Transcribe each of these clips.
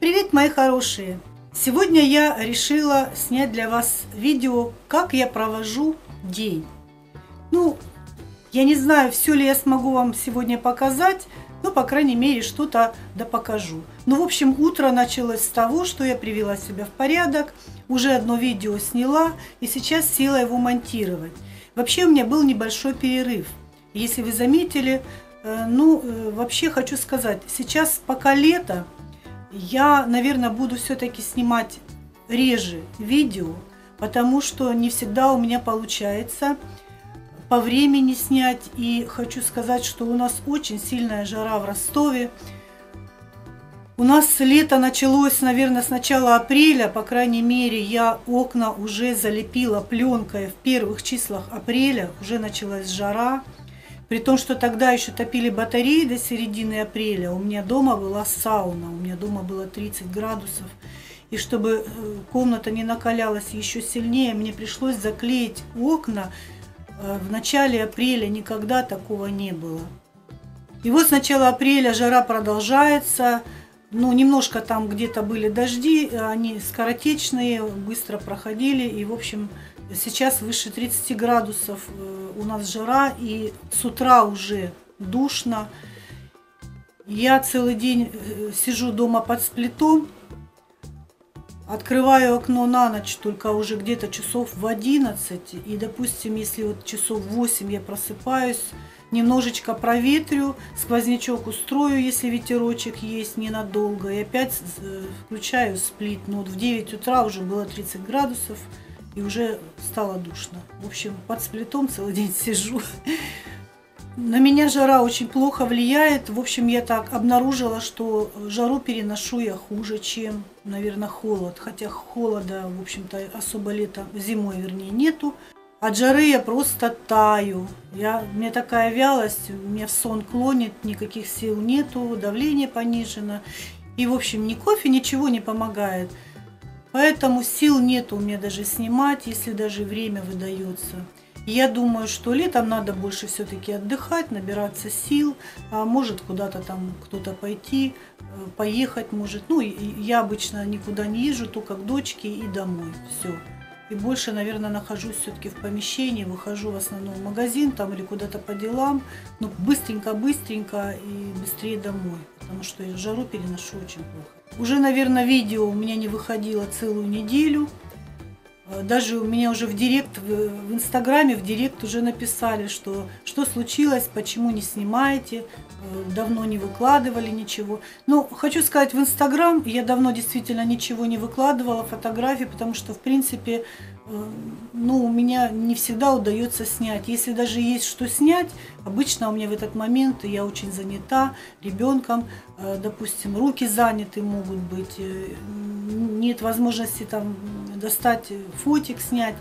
Привет, мои хорошие! Сегодня я решила снять для вас видео, как я провожу день. Ну, я не знаю, все ли я смогу вам сегодня показать, но, по крайней мере, что-то да покажу. Ну, в общем, утро началось с того, что я привела себя в порядок, уже одно видео сняла и сейчас села его монтировать. Вообще у меня был небольшой перерыв. Если вы заметили, э, ну, э, вообще хочу сказать, сейчас пока лето, я, наверное, буду все-таки снимать реже видео, потому что не всегда у меня получается по времени снять. И хочу сказать, что у нас очень сильная жара в Ростове. У нас лето началось, наверное, с начала апреля. По крайней мере, я окна уже залепила пленкой в первых числах апреля. Уже началась жара. При том, что тогда еще топили батареи до середины апреля, у меня дома была сауна, у меня дома было 30 градусов. И чтобы э, комната не накалялась еще сильнее, мне пришлось заклеить окна. Э, в начале апреля никогда такого не было. И вот с начала апреля жара продолжается. Ну, немножко там где-то были дожди, они скоротечные, быстро проходили. И, в общем, Сейчас выше 30 градусов э, у нас жара, и с утра уже душно. Я целый день э, сижу дома под сплитом, открываю окно на ночь только уже где-то часов в 11. И, допустим, если вот часов в 8 я просыпаюсь, немножечко проветрю, сквознячок устрою, если ветерочек есть ненадолго, и опять э, включаю сплит. Но вот в 9 утра уже было 30 градусов и уже стало душно. В общем, под сплитом целый день сижу. На меня жара очень плохо влияет. В общем, я так обнаружила, что жару переношу я хуже, чем, наверное, холод. Хотя холода, в общем-то, особо лето, зимой, вернее, нету. От жары я просто таю. Я, у меня такая вялость, меня в сон клонит, никаких сил нету, давление понижено. И, в общем, ни кофе, ничего не помогает. Поэтому сил нет у меня даже снимать, если даже время выдается. Я думаю, что летом надо больше все-таки отдыхать, набираться сил, а может куда-то там кто-то пойти, э, поехать может. Ну, я обычно никуда не езжу, только к дочке и домой. Все. И больше, наверное, нахожусь все-таки в помещении, выхожу в основном в магазин там или куда-то по делам. Ну, быстренько-быстренько и быстрее домой, потому что я жару переношу очень плохо. Уже, наверное, видео у меня не выходило целую неделю. Э, даже у меня уже в директ, в инстаграме, в директ уже написали, что что случилось, почему не снимаете, э, давно не выкладывали ничего. Но хочу сказать, в инстаграм я давно действительно ничего не выкладывала, фотографии, потому что, в принципе, ну, у меня не всегда удается снять. Если даже есть что снять, обычно у меня в этот момент я очень занята ребенком, допустим, руки заняты могут быть, нет возможности там достать фотик, снять.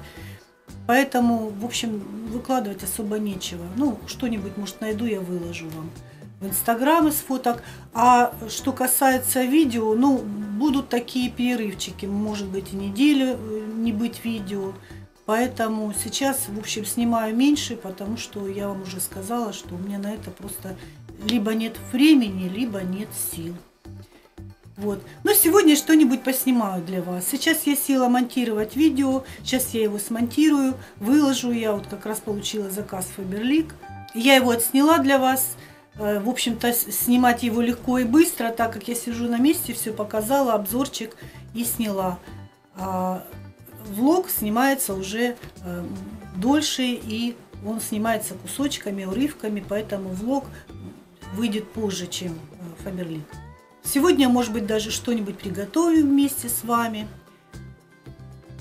Поэтому, в общем, выкладывать особо нечего. Ну, что-нибудь, может, найду, я выложу вам в Инстаграм из фоток. А что касается видео, ну, будут такие перерывчики. Может быть, и неделю э, не быть видео. Поэтому сейчас, в общем, снимаю меньше, потому что я вам уже сказала, что у меня на это просто либо нет времени, либо нет сил. Вот. Но сегодня что-нибудь поснимаю для вас. Сейчас я села монтировать видео. Сейчас я его смонтирую, выложу. Я вот как раз получила заказ Faberlic. Я его отсняла для вас. Э, в общем-то, снимать его легко и быстро, так как я сижу на месте, все показала, обзорчик и сняла. А влог снимается уже э, дольше и он снимается кусочками, урывками, поэтому влог выйдет позже, чем Faberlic. Сегодня, может быть, даже что-нибудь приготовим вместе с вами.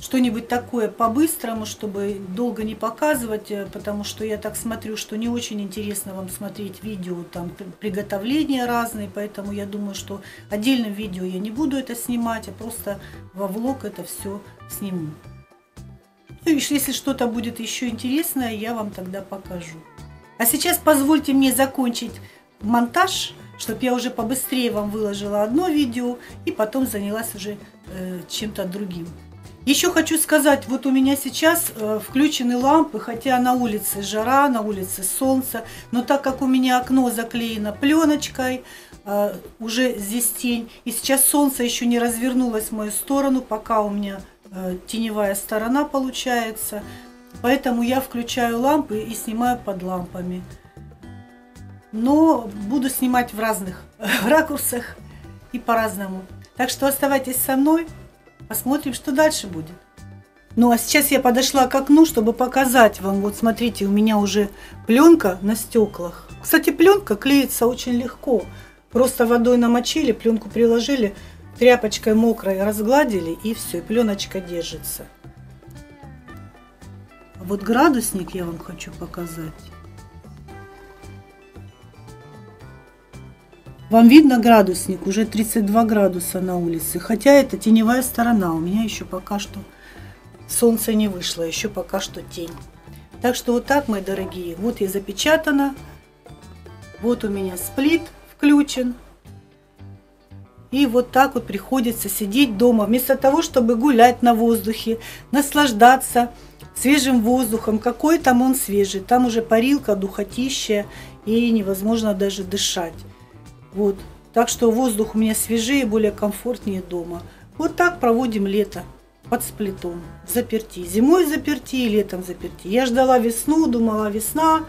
Что-нибудь такое по-быстрому, чтобы долго не показывать, э, потому что я так смотрю, что не очень интересно вам смотреть видео, там приготовления разные, поэтому я думаю, что отдельным видео я не буду это снимать, а просто во влог это все сниму. Ну и если что-то будет еще интересное, я вам тогда покажу. А сейчас позвольте мне закончить монтаж чтобы я уже побыстрее вам выложила одно видео и потом занялась уже э, чем-то другим. Еще хочу сказать, вот у меня сейчас э, включены лампы, хотя на улице жара, на улице солнце, но так как у меня окно заклеено пленочкой, э, уже здесь тень, и сейчас солнце еще не развернулось в мою сторону, пока у меня э, теневая сторона получается, поэтому я включаю лампы и снимаю под лампами. Но буду снимать в разных ракурсах и по-разному. Так что оставайтесь со мной. Посмотрим, что дальше будет. Ну а сейчас я подошла к окну, чтобы показать вам. Вот смотрите, у меня уже пленка на стеклах. Кстати, пленка клеится очень легко. Просто водой намочили, пленку приложили, тряпочкой мокрой разгладили и все, и пленочка держится. Вот градусник я вам хочу показать. Вам видно градусник? Уже 32 градуса на улице. Хотя это теневая сторона. У меня еще пока что солнце не вышло. Еще пока что тень. Так что вот так, мои дорогие. Вот я запечатана. Вот у меня сплит включен. И вот так вот приходится сидеть дома. Вместо того, чтобы гулять на воздухе, наслаждаться свежим воздухом. Какой там он свежий. Там уже парилка, духотища. И невозможно даже дышать. Вот. Так что воздух у меня свежее, более комфортнее дома. Вот так проводим лето под сплитом, заперти. Зимой заперти, летом заперти. Я ждала весну, думала весна,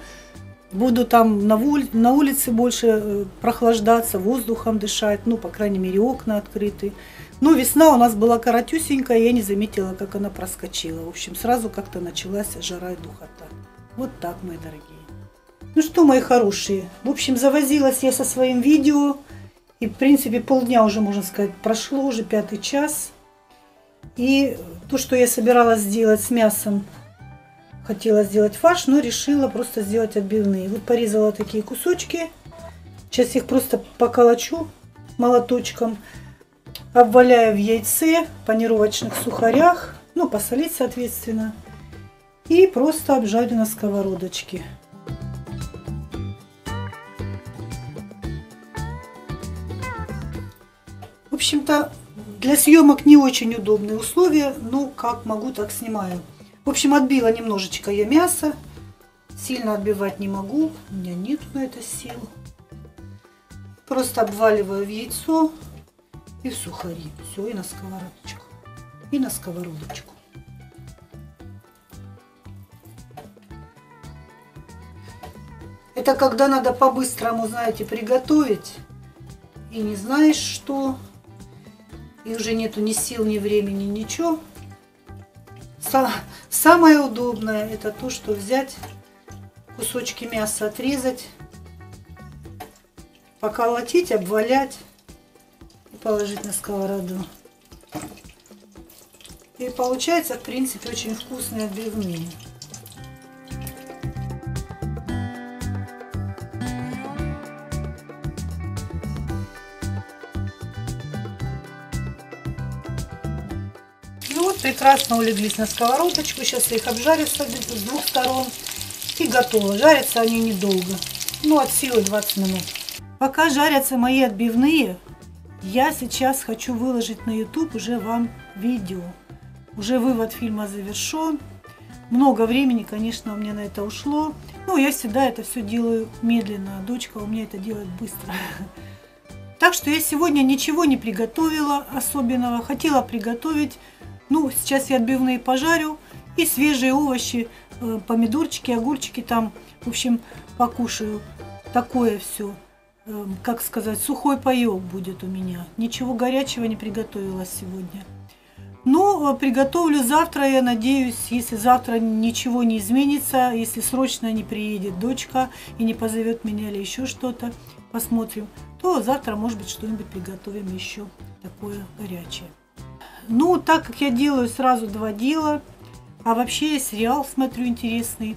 буду там на, ули на улице больше э, прохлаждаться, воздухом дышать, ну, по крайней мере, окна открыты. Но весна у нас была коротюсенькая, я не заметила, как она проскочила. В общем, сразу как-то началась жара и духота. Вот так, мои дорогие. Ну что, мои хорошие, в общем, завозилась я со своим видео. И, в принципе, полдня уже, можно сказать, прошло, уже пятый час. И то, что я собиралась сделать с мясом, хотела сделать фарш, но решила просто сделать отбивные. Вот порезала такие кусочки. Сейчас их просто поколочу молоточком. Обваляю в яйце, панировочных сухарях. Ну, посолить, соответственно. И просто обжарю на сковородочке. Общем-то, для съемок не очень удобные условия, но как могу, так снимаю. В общем, отбила немножечко я мясо. Сильно отбивать не могу, у меня нет на это сил. Просто обваливаю в яйцо и в сухари. Все, и на сковородочку. И на сковородочку. Это когда надо по-быстрому, знаете, приготовить. И не знаешь, что и уже нету ни сил, ни времени, ничего. Самое удобное это то, что взять кусочки мяса, отрезать, поколотить, обвалять и положить на сковороду. И получается, в принципе, очень вкусные отбивные. Прекрасно улеглись на сковородочку. Сейчас я их обжарю с двух сторон. И готово. Жарятся они недолго. Ну, от силы 20 минут. Пока жарятся мои отбивные, я сейчас хочу выложить на YouTube уже вам видео. Уже вывод фильма завершен. Много времени, конечно, у меня на это ушло. Ну, я всегда это все делаю медленно. Дочка у меня это делает быстро. Так что я сегодня ничего не приготовила особенного. Хотела приготовить ну, сейчас я отбивные пожарю и свежие овощи, э, помидорчики, огурчики там, в общем, покушаю. Такое все, э, как сказать, сухой паек будет у меня. Ничего горячего не приготовила сегодня. Но ну, э, приготовлю завтра, я надеюсь, если завтра ничего не изменится, если срочно не приедет дочка и не позовет меня или еще что-то, посмотрим, то завтра, может быть, что-нибудь приготовим еще такое горячее. Ну, так как я делаю сразу два дела, а вообще я сериал смотрю интересный,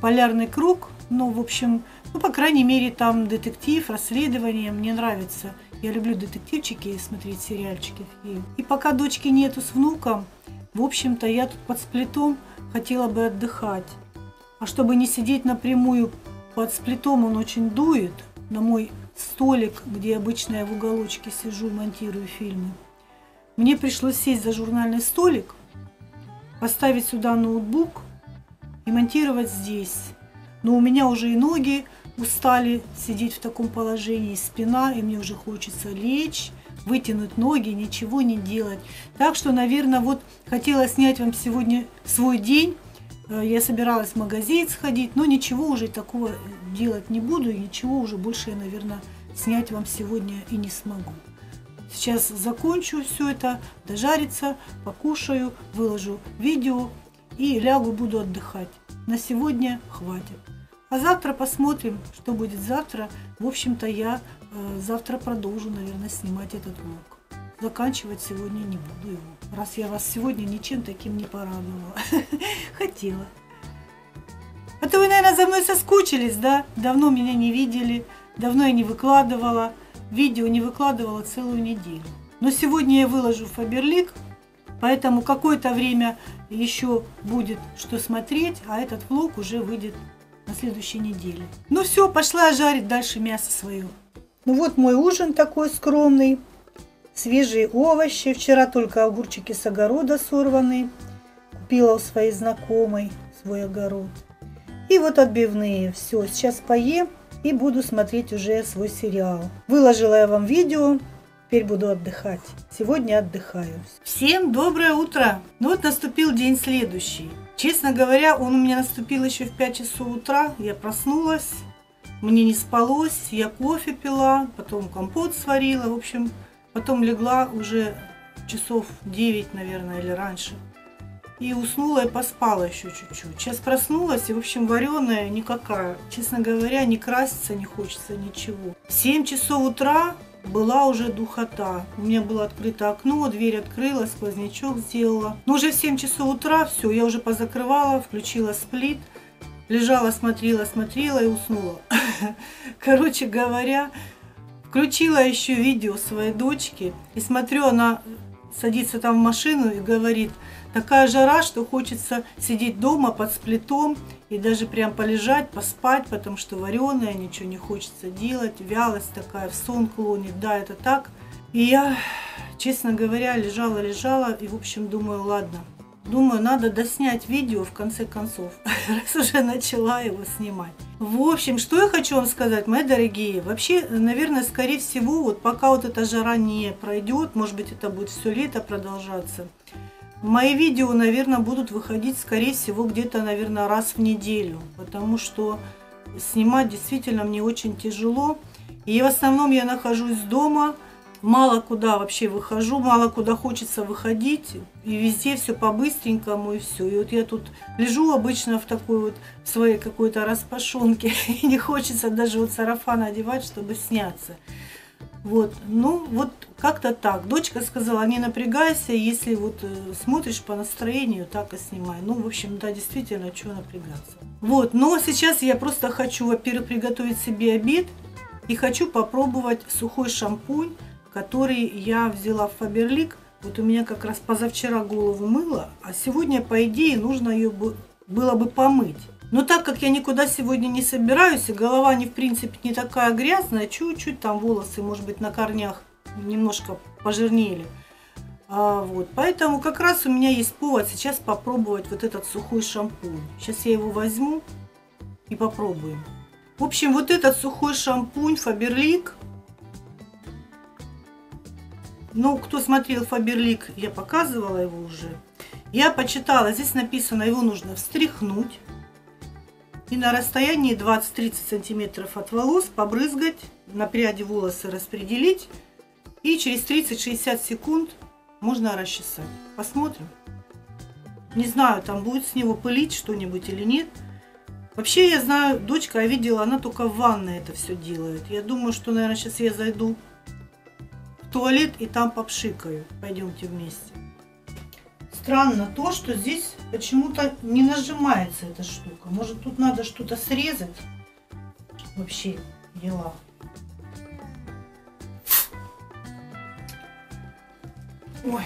«Полярный круг», ну, в общем, ну, по крайней мере, там детектив, расследование, мне нравится. Я люблю детективчики смотреть, сериальчики. И пока дочки нету с внуком, в общем-то, я тут под сплитом хотела бы отдыхать. А чтобы не сидеть напрямую под сплитом, он очень дует на мой столик, где обычно я в уголочке сижу монтирую фильмы. Мне пришлось сесть за журнальный столик поставить сюда ноутбук и монтировать здесь. Но у меня уже и ноги устали сидеть в таком положении, и спина, и мне уже хочется лечь, вытянуть ноги, ничего не делать. Так что, наверное, вот хотела снять вам сегодня свой день. Э, я собиралась в магазин сходить, но ничего уже такого делать не буду, и ничего уже больше я, наверное, снять вам сегодня и не смогу. Сейчас закончу все это, дожарится, покушаю, выложу видео и лягу, буду отдыхать. На сегодня хватит. А завтра посмотрим, что будет завтра. В общем-то, я э, завтра продолжу, наверное, снимать этот влог. Заканчивать сегодня не буду его, раз я вас сегодня ничем таким не порадовала. Хотела. А то вы, наверное, за мной соскучились, да? Давно меня не видели, давно я не выкладывала. Видео не выкладывала целую неделю. Но сегодня я выложу Фаберлик, поэтому какое-то время еще будет что смотреть, а этот влог уже выйдет на следующей неделе. Ну все, пошла жарить дальше мясо свое. Ну вот мой ужин такой скромный. Свежие овощи. Вчера только огурчики с огорода сорваны. Купила у своей знакомой свой огород. И вот отбивные. Все, сейчас поем и буду смотреть уже свой сериал. Выложила я вам видео, теперь буду отдыхать. Сегодня отдыхаю. Всем доброе утро! Ну вот наступил день следующий. Честно говоря, он у меня наступил еще в 5 часов утра. Я проснулась, мне не спалось, я кофе пила, потом компот сварила, в общем, потом легла уже часов 9, наверное, или раньше. И уснула и поспала еще чуть-чуть. Сейчас проснулась, и, в общем, вареная никакая. Честно говоря, не краситься не хочется ничего. В 7 часов утра была уже духота. У меня было открыто окно, дверь открыла, сквознячок сделала. Но уже в 7 часов утра все, я уже позакрывала, включила сплит, лежала, смотрела, смотрела и уснула. Короче говоря, включила еще видео своей дочки и смотрю, она садится там в машину и говорит, такая жара, что хочется сидеть дома под сплитом и даже прям полежать, поспать, потому что вареная, ничего не хочется делать, вялость такая, в сон клонит, да, это так. И я, честно говоря, лежала-лежала и, в общем, думаю, ладно, Думаю, надо доснять видео в конце концов, раз уже начала его снимать. В общем, что я хочу вам сказать, мои дорогие. Вообще, наверное, скорее всего, вот пока вот эта жара не пройдет, может быть, это будет все лето продолжаться, Мои видео, наверное, будут выходить, скорее всего, где-то, наверное, раз в неделю, потому что снимать действительно мне очень тяжело. И в основном я нахожусь дома, мало куда вообще выхожу, мало куда хочется выходить, и везде все по-быстренькому, и все. И вот я тут лежу обычно в такой вот в своей какой-то распашонке, и не хочется даже вот сарафан одевать, чтобы сняться. Вот, ну вот как-то так. Дочка сказала, не напрягайся, если вот э, смотришь по настроению, так и снимай. Ну, в общем, да, действительно, чего напрягаться. Вот, но сейчас я просто хочу, во-первых, приготовить себе обед и хочу попробовать сухой шампунь, который я взяла в Фаберлик. Вот у меня как раз позавчера голову мыла, а сегодня, по идее, нужно ее было бы помыть. Но так как я никуда сегодня не собираюсь, и голова не в принципе не такая грязная, чуть-чуть там волосы, может быть, на корнях немножко пожирнели. А, вот, поэтому как раз у меня есть повод сейчас попробовать вот этот сухой шампунь. Сейчас я его возьму и попробуем. В общем, вот этот сухой шампунь Фаберлик. Ну, кто смотрел Фаберлик, я показывала его уже. Я почитала, здесь написано, его нужно встряхнуть и на расстоянии 20-30 сантиметров от волос побрызгать, на пряди волосы распределить и через 30-60 секунд можно расчесать. Посмотрим. Не знаю, там будет с него пылить что-нибудь или нет. Вообще, я знаю, дочка, я видела, она только в ванной это все делает. Я думаю, что, наверное, сейчас я зайду в туалет и там попшикаю. Пойдемте вместе. Странно то, что здесь почему-то не нажимается эта штука. Может тут надо что-то срезать? Вообще дела. Ой,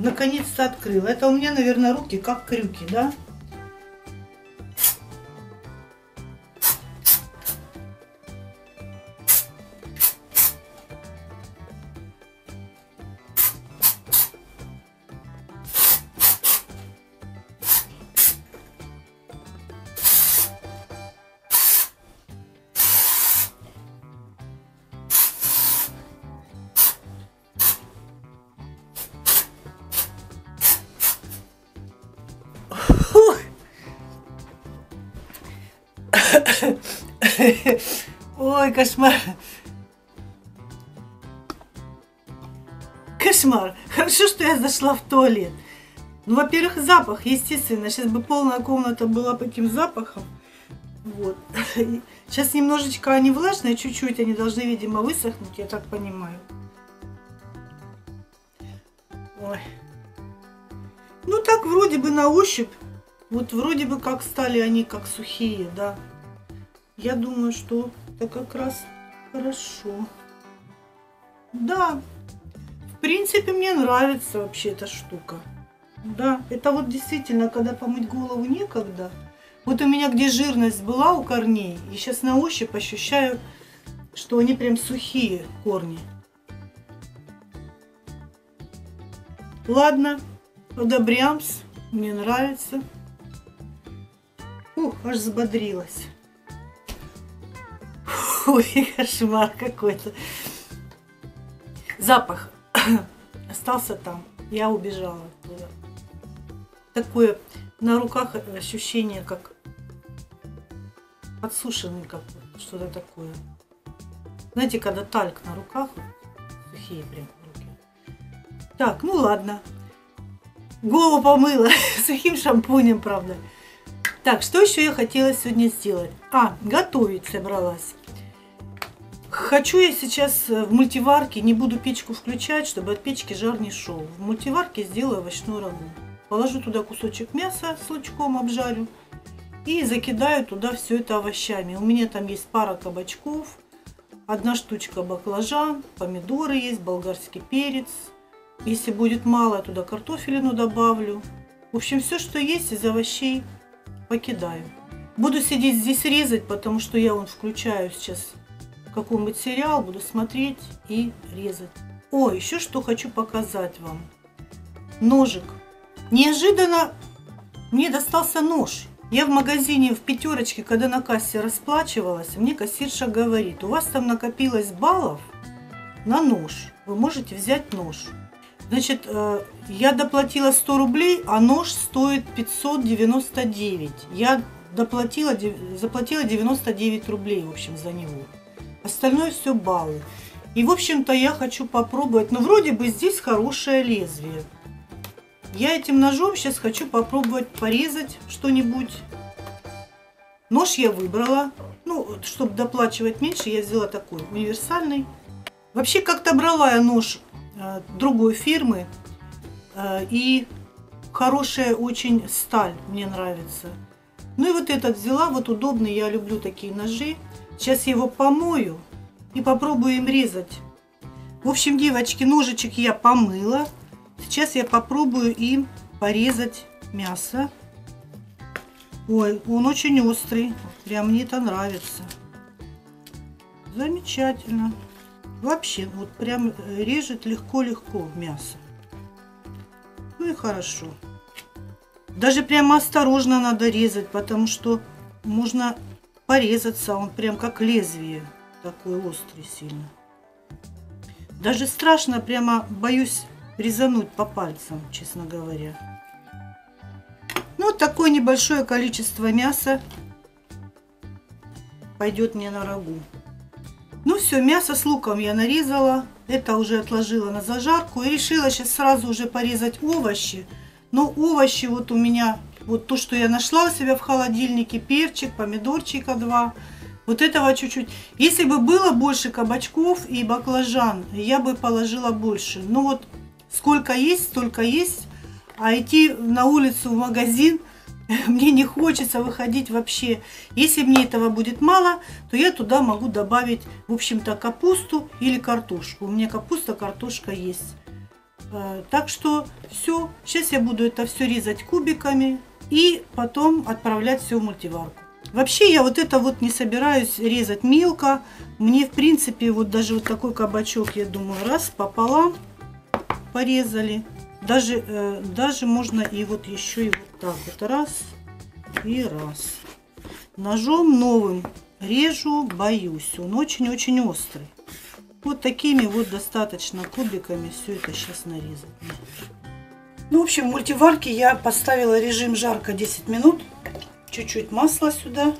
наконец-то открыла. Это у меня, наверное, руки как крюки, да? Ой, Хорошо, что я зашла в туалет. Ну, во-первых, запах, естественно. Сейчас бы полная комната была по таким запахом. Вот. Сейчас немножечко они влажные, чуть-чуть они должны, видимо, высохнуть, я так понимаю. Ой. Ну так вроде бы на ощупь. Вот вроде бы как стали они как сухие, да. Я думаю, что это как раз хорошо. Да. В принципе, мне нравится вообще эта штука. Да, это вот действительно, когда помыть голову некогда. Вот у меня где жирность была у корней, и сейчас на ощупь ощущаю, что они прям сухие корни. Ладно, одобрямс, мне нравится. Ух, аж взбодрилась. Ой, кошмар какой-то. Запах остался там. Я убежала оттуда. Такое на руках ощущение, как подсушенный как что-то такое. Знаете, когда тальк на руках, сухие прям руки. Так, ну ладно. Голову помыла сухим шампунем, правда. Так, что еще я хотела сегодня сделать? А, готовить собралась. Хочу я сейчас в мультиварке, не буду печку включать, чтобы от печки жар не шел. В мультиварке сделаю овощную рагу. Положу туда кусочек мяса с лучком, обжарю. И закидаю туда все это овощами. У меня там есть пара кабачков, одна штучка баклажан, помидоры есть, болгарский перец. Если будет мало, туда картофелину добавлю. В общем, все, что есть из овощей, покидаю. Буду сидеть здесь резать, потому что я вон включаю сейчас какой-нибудь сериал, буду смотреть и резать. О, еще что хочу показать вам. Ножик. Неожиданно мне достался нож. Я в магазине в пятерочке, когда на кассе расплачивалась, мне кассирша говорит, у вас там накопилось баллов на нож. Вы можете взять нож. Значит, э, я доплатила 100 рублей, а нож стоит 599. Я доплатила, заплатила 99 рублей, в общем, за него. Остальное все баллы. И, в общем-то, я хочу попробовать. Ну, вроде бы здесь хорошее лезвие. Я этим ножом сейчас хочу попробовать порезать что-нибудь. Нож я выбрала. Ну, чтобы доплачивать меньше, я взяла такой универсальный. Вообще, как-то брала я нож э, другой фирмы. Э, и хорошая очень сталь мне нравится. Ну и вот этот взяла, вот удобный, я люблю такие ножи. Сейчас я его помою и попробую им резать. В общем, девочки, ножичек я помыла. Сейчас я попробую им порезать мясо. Ой, он очень острый. Прям мне это нравится. Замечательно. Вообще, вот прям режет легко-легко мясо. Ну и хорошо. Даже прямо осторожно надо резать, потому что можно порезаться. Он прям как лезвие. Такой острый сильно. Даже страшно, прямо боюсь резануть по пальцам, честно говоря. Ну, такое небольшое количество мяса пойдет мне на рагу. Ну все, мясо с луком я нарезала. Это уже отложила на зажарку. И решила сейчас сразу уже порезать овощи. Но овощи вот у меня, вот то, что я нашла у себя в холодильнике, перчик, помидорчика два. Вот этого чуть-чуть. Если бы было больше кабачков и баклажан, я бы положила больше. Но вот Сколько есть, столько есть. А идти на улицу, в магазин, мне не хочется выходить вообще. Если мне этого будет мало, то я туда могу добавить, в общем-то, капусту или картошку. У меня капуста, картошка есть. Э, так что все. Сейчас я буду это все резать кубиками и потом отправлять все в мультиварку. Вообще я вот это вот не собираюсь резать мелко. Мне в принципе вот даже вот такой кабачок, я думаю, раз пополам порезали. Даже, э, даже можно и вот еще и вот так вот раз и раз. Ножом новым режу, боюсь. Он очень-очень острый. Вот такими вот достаточно кубиками все это сейчас нарезать. Ну, в общем, в мультиварке я поставила режим жарко 10 минут. Чуть-чуть масла сюда.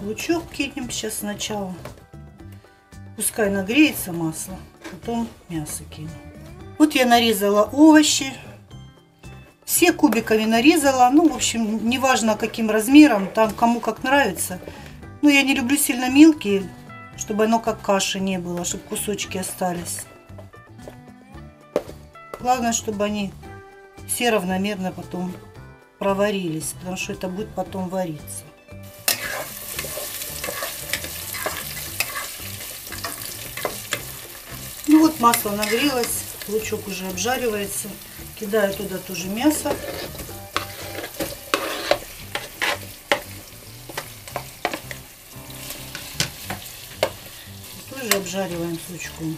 лучок кинем сейчас сначала. Пускай нагреется масло, потом мясо кину. Вот я нарезала овощи. Все кубиками нарезала. Ну, в общем, неважно каким размером, там кому как нравится. Но я не люблю сильно мелкие, чтобы оно как каша не было, чтобы кусочки остались. Главное, чтобы они все равномерно потом проварились, потому что это будет потом вариться. Ну вот масло нагрелось, лучок уже обжаривается. Кидаю туда тоже мясо. Тоже обжариваем с лучком.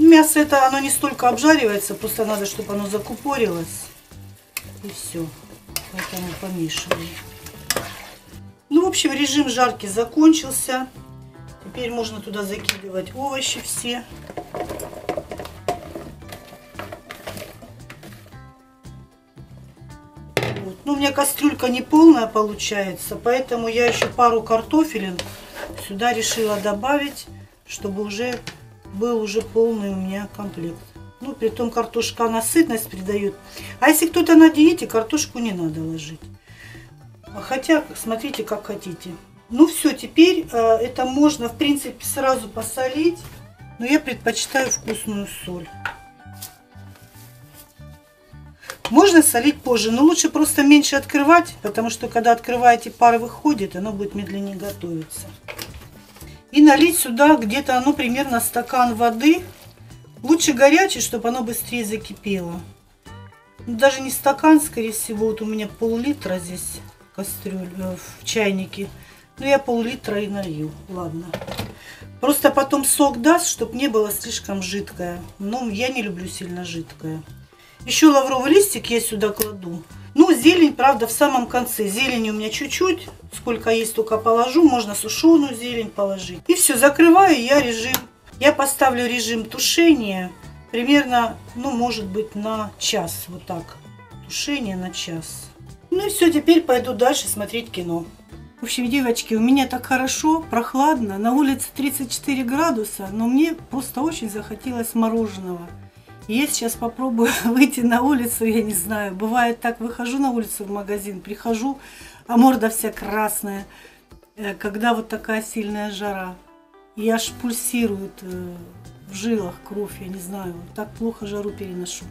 Мясо это, оно не столько обжаривается, просто надо, чтобы оно закупорилось. И все. Поэтому помешиваем. Ну, в общем, режим жарки закончился. Теперь можно туда закидывать овощи все. Вот. Ну, у меня кастрюлька не полная получается, поэтому я еще пару картофелин сюда решила добавить, чтобы уже был уже полный у меня комплект. Ну, при том картошка она сытность придает. А если кто-то на диете, картошку не надо ложить. Хотя, смотрите, как хотите. Ну все, теперь э, это можно, в принципе, сразу посолить. Но я предпочитаю вкусную соль. Можно солить позже, но лучше просто меньше открывать, потому что когда открываете, пар выходит, оно будет медленнее готовиться. И налить сюда где-то, ну, примерно стакан воды. Лучше горячий, чтобы оно быстрее закипело. Ну, даже не стакан, скорее всего, вот у меня пол-литра здесь кастрюль, э, в чайнике. Ну, я пол-литра и налью, ладно. Просто потом сок даст, чтобы не было слишком жидкое. Но я не люблю сильно жидкое. Еще лавровый листик я сюда кладу. Ну, зелень, правда, в самом конце. Зелени у меня чуть-чуть. Сколько есть, только положу. Можно сушеную зелень положить. И все, закрываю я режим. Я поставлю режим тушения примерно, ну, может быть, на час. Вот так. Тушение на час. Ну и все, теперь пойду дальше смотреть кино. В общем, девочки, у меня так хорошо, прохладно. На улице 34 градуса, но мне просто очень захотелось мороженого. Я сейчас попробую выйти на улицу, я не знаю. Бывает так, выхожу на улицу в магазин, прихожу, а морда вся красная, э, когда вот такая сильная жара. И аж пульсирует э, в жилах кровь, я не знаю. Так плохо жару переношу.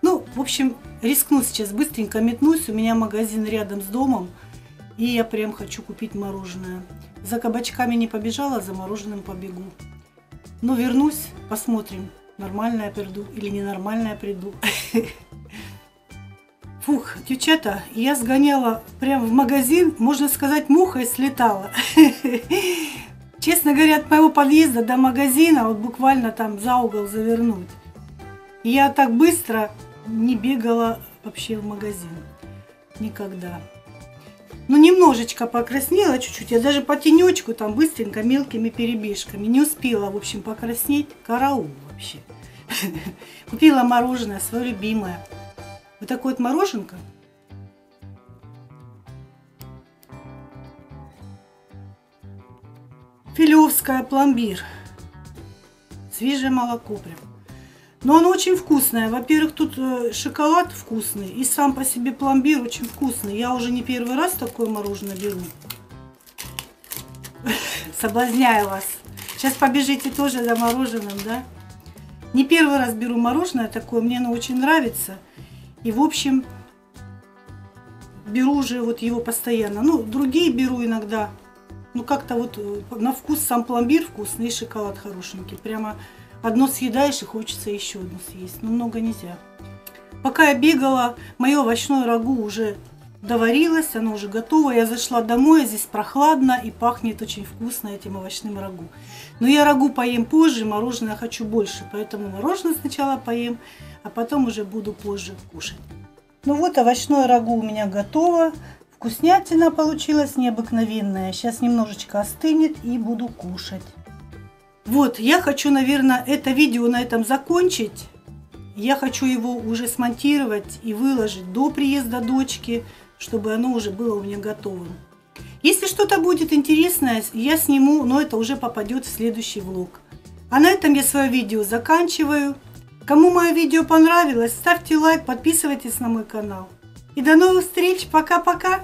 Ну, в общем, рискну сейчас быстренько метнусь. У меня магазин рядом с домом. И я прям хочу купить мороженое. За кабачками не побежала, за мороженым побегу. Но вернусь, посмотрим, нормально я приду или ненормально я приду. Фух, девчата, я сгоняла прям в магазин, можно сказать, мухой слетала. Честно говоря, от моего подъезда до магазина, вот буквально там за угол завернуть. Я так быстро не бегала вообще в магазин. Никогда. Ну, немножечко покраснела чуть-чуть. Я даже по тенечку там быстренько мелкими перебежками. Не успела, в общем, покраснеть. Караул вообще. Купила мороженое, свое любимое. Вот такое вот мороженка. Филевская пломбир. Свежее молоко прям. Но оно очень вкусное. Во-первых, тут э, шоколад вкусный. И сам по себе пломбир очень вкусный. Я уже не первый раз такое мороженое беру. Соблазняю вас. Сейчас побежите тоже за мороженым, да? Не первый раз беру мороженое такое, мне оно очень нравится. И, в общем, беру уже вот его постоянно. Ну, другие беру иногда. Ну, как-то вот э, на вкус сам пломбир вкусный и шоколад хорошенький. Прямо одно съедаешь и хочется еще одно съесть. Но много нельзя. Пока я бегала, мое овощное рагу уже доварилось, оно уже готово. Я зашла домой, здесь прохладно и пахнет очень вкусно этим овощным рагу. Но я рагу поем позже, мороженое хочу больше, поэтому мороженое сначала поем, а потом уже буду позже кушать. Ну вот овощное рагу у меня готово. Вкуснятина получилась необыкновенная. Сейчас немножечко остынет и буду кушать. Вот, я хочу, наверное, это видео на этом закончить. Я хочу его уже смонтировать и выложить до приезда дочки чтобы оно уже было у меня готовым. Если что-то будет интересное, я сниму, но это уже попадет в следующий влог. А на этом я свое видео заканчиваю. Кому мое видео понравилось, ставьте лайк, подписывайтесь на мой канал. И до новых встреч. Пока-пока.